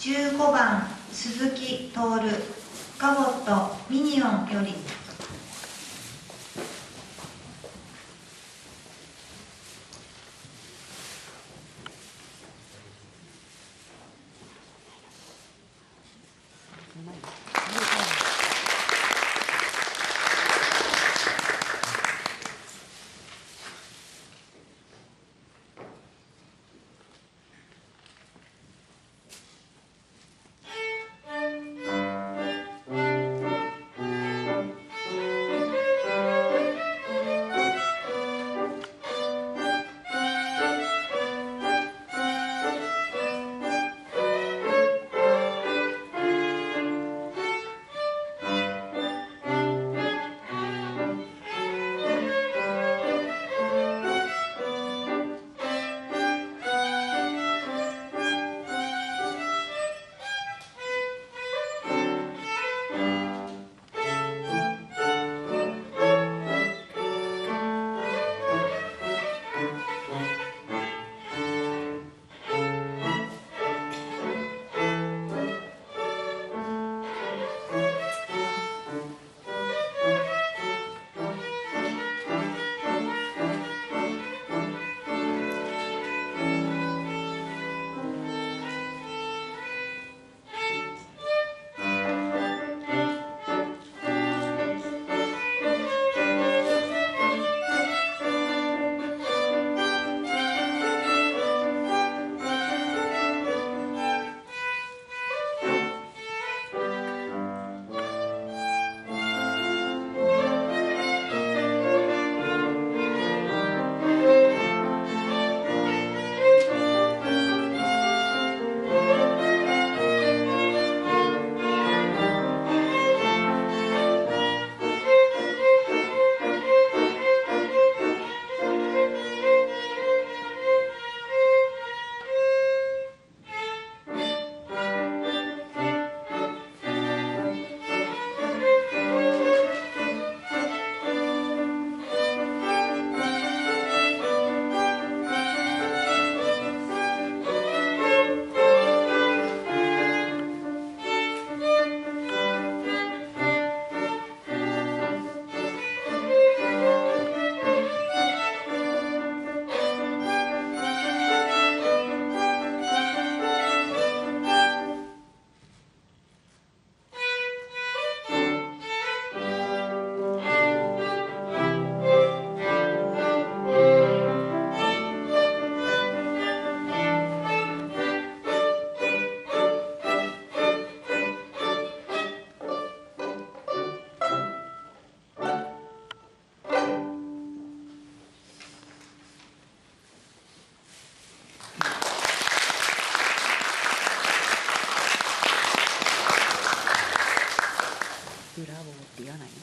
15番鈴木徹カボットミニオンよりうまい。って言わないの？